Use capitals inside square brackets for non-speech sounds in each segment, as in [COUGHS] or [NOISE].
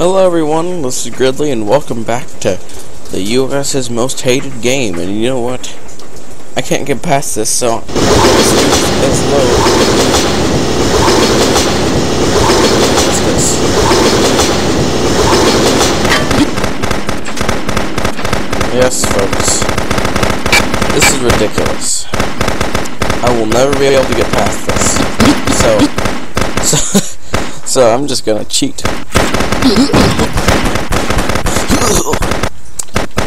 Hello everyone, this is Gridlie and welcome back to the US's most hated game and you know what? I can't get past this so let's, load. What's this? Yes folks. This is ridiculous. I will never be able to get past this. So [LAUGHS] so so I'm just gonna cheat.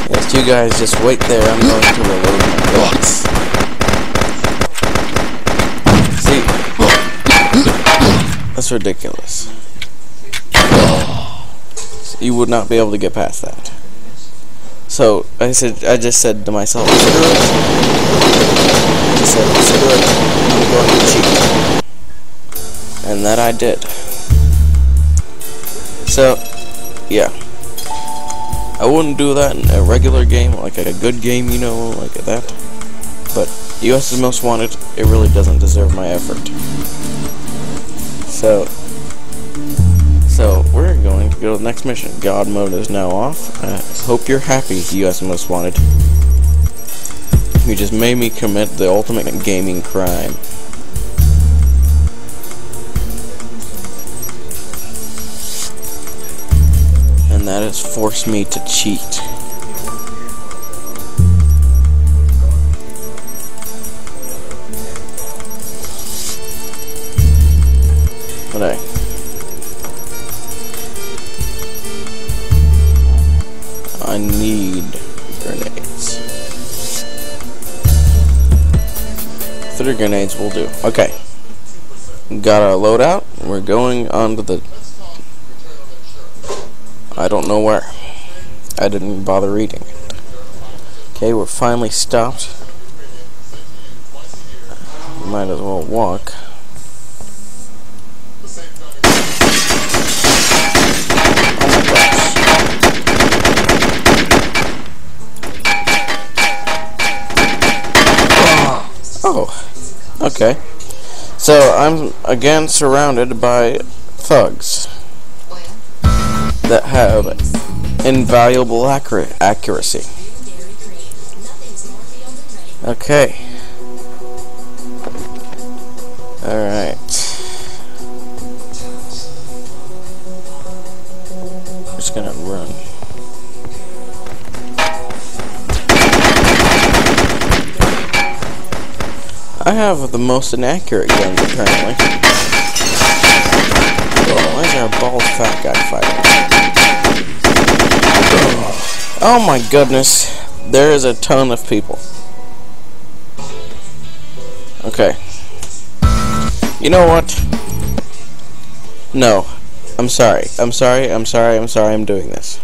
Yes, you guys just wait there. I'm going to reload my bullets. See? That's ridiculous. You would not be able to get past that. So, I said, I just said to myself, it. I just said. I'm going to cheat. And that I did. So, yeah. I wouldn't do that in a regular game, like a good game, you know, like that. But US is Most Wanted, it really doesn't deserve my effort. So, so we're going to go to the next mission. God mode is now off. I hope you're happy, US Most Wanted. You just made me commit the ultimate gaming crime. That has forced me to cheat. I I need grenades. Three grenades will do. Okay. Got our loadout. We're going on to the I don't know where. I didn't bother reading. Okay, we're finally stopped. Might as well walk. Oh, okay. So I'm again surrounded by thugs that have invaluable accurate accuracy. Okay. Alright. Just gonna run. I have the most inaccurate guns apparently. A bald fat guy fighting? Oh my goodness. There is a ton of people. Okay. You know what? No. I'm sorry. I'm sorry. I'm sorry. I'm sorry I'm doing this.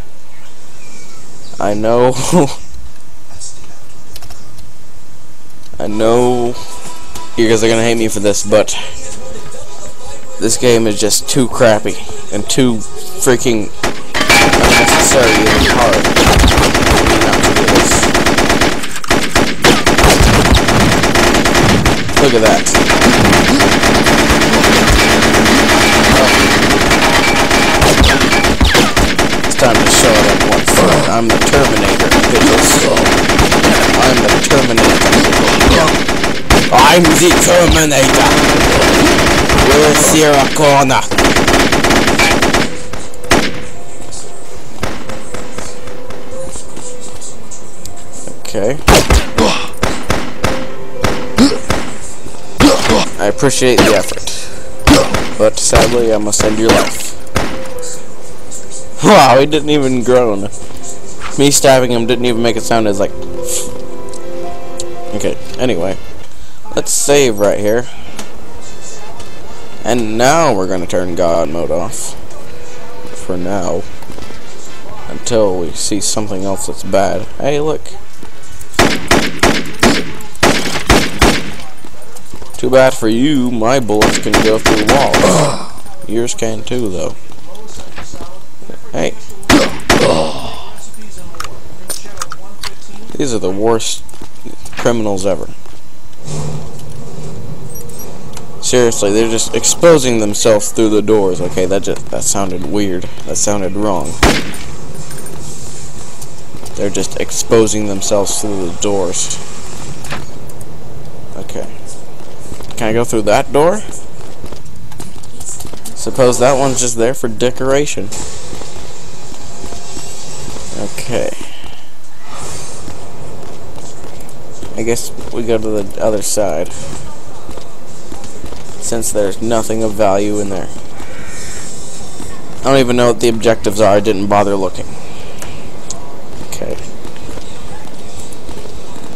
I know. [LAUGHS] I know you guys are gonna hate me for this, but this game is just too crappy and too freaking unnecessary and hard. Look at that. Oh. It's time to show it up once. I'm the Terminator. I'm the Terminator. I'm the Terminator. We're Sierra Corner. Okay. I appreciate the effort. But sadly, I must end your life. Wow, he didn't even groan. Me stabbing him didn't even make it sound as like... Okay, anyway. Let's save right here. And now we're going to turn God mode off. For now. Until we see something else that's bad. Hey, look. Too bad for you, my bullets can go through walls. [COUGHS] Yours can too, though. Hey. These are the worst criminals ever. Seriously, they're just exposing themselves through the doors. Okay, that just that sounded weird. That sounded wrong. They're just exposing themselves through the doors. Okay. Can I go through that door? Suppose that one's just there for decoration. Okay. I guess we go to the other side. Since there's nothing of value in there. I don't even know what the objectives are. I didn't bother looking. Okay.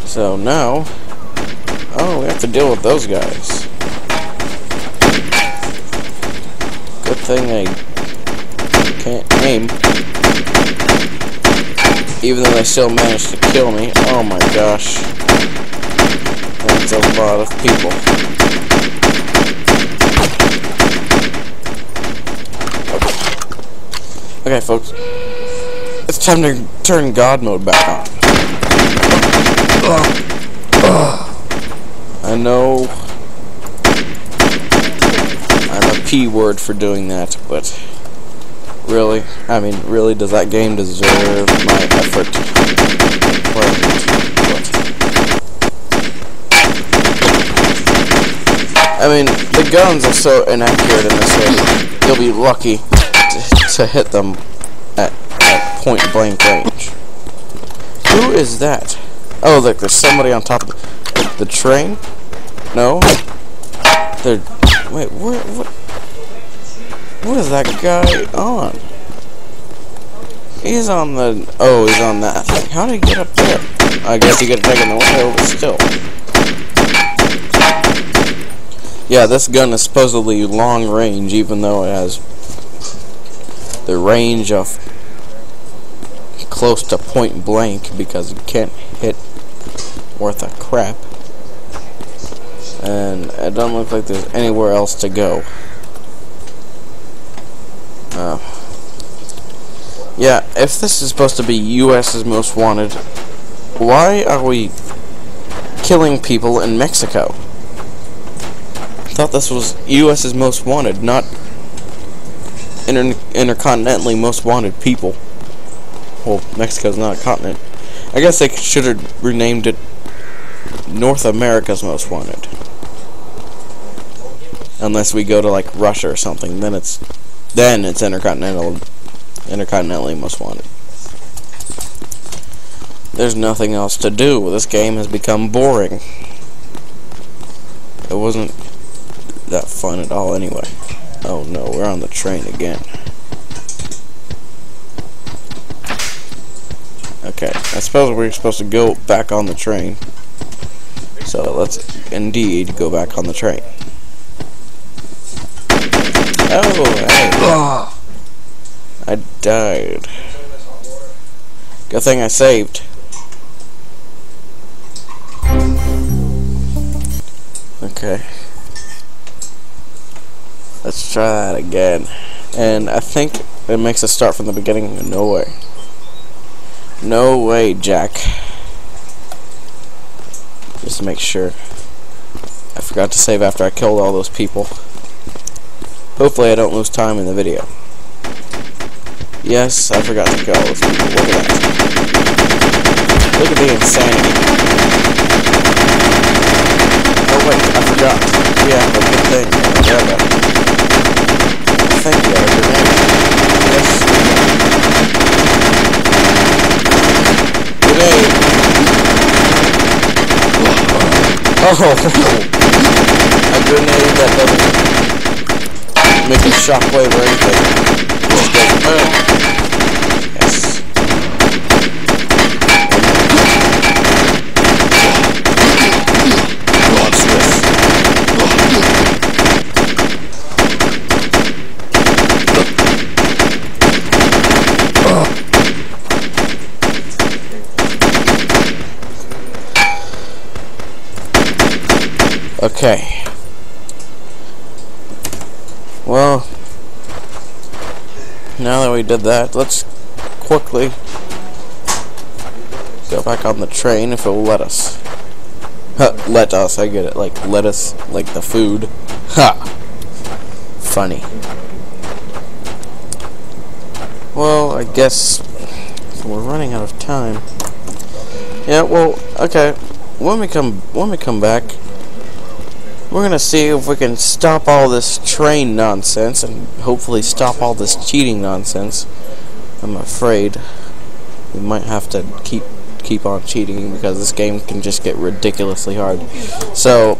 So now... Oh, we have to deal with those guys. Good thing I can't aim. Even though they still managed to kill me. Oh my gosh. That's a lot of people. Okay, folks. It's time to turn God mode back on. I know I'm a P word for doing that, but really, I mean, really, does that game deserve my effort? I mean, the guns are so inaccurate in this game. You'll be lucky to hit them at, at point blank range. Who is that? Oh, look, there's somebody on top of the, the train? No? They're... Wait, where, what? What is that guy on? He's on the... Oh, he's on that thing. How did he get up there? I guess he got taken away, oh, but still. Yeah, this gun is supposedly long range, even though it has the range of close to point blank because you can't hit worth a crap. And it doesn't look like there's anywhere else to go. Uh, yeah, if this is supposed to be U.S.'s most wanted, why are we killing people in Mexico? I thought this was U.S.'s most wanted, not inter intercontinentally most wanted people. Well, Mexico's not a continent. I guess they should have renamed it North America's most wanted. Unless we go to like Russia or something, then it's then it's intercontinental intercontinentally most wanted. There's nothing else to do. This game has become boring. It wasn't that fun at all anyway. Oh no, we're on the train again. Okay, I suppose we're supposed to go back on the train. So let's indeed go back on the train. Oh, hey. I died. Good thing I saved. Okay. Let's try that again. And I think it makes us start from the beginning. No way. No way, Jack. Just to make sure. I forgot to save after I killed all those people. Hopefully I don't lose time in the video. Yes, I forgot to kill all those people. Look at that. Look at the insanity. Oh wait, I forgot. Yeah, the good thing. Yeah, Thank you, Yes. Grenade. Oh, oh, oh, a grenade that doesn't make a shockwave or anything. Just goes, uh, yes. Okay. Well, now that we did that, let's quickly go back on the train if it will let us. let us, I get it, like lettuce, like the food. Ha! Funny. Well, I guess we're running out of time. Yeah, well, okay. When we come when we come back, we're gonna see if we can stop all this train nonsense and hopefully stop all this cheating nonsense. I'm afraid we might have to keep keep on cheating because this game can just get ridiculously hard. So